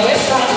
Então é chato.